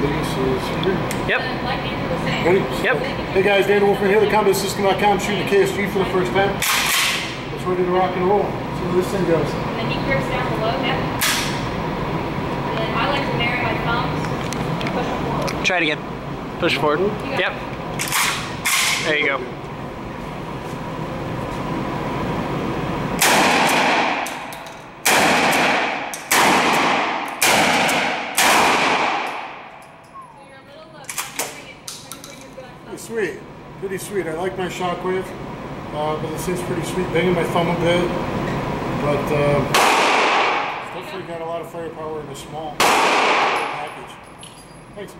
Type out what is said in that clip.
biggest is here. Yep. Ready? Yep. Hey guys, Dan Wolfman here, the CombatSystem.com shooting the KSG for the first time. It's ready to rock and roll. See where this thing goes. And then he grips down below that. And I like to marry my thumbs and push them forward. Try it again. Push forward. Yep. There you go. Pretty sweet. Pretty sweet. I like my shockwave, uh, but this thing's pretty sweet. Banging my thumb a bit, but uh, definitely got a lot of firepower in a small package. Thanks.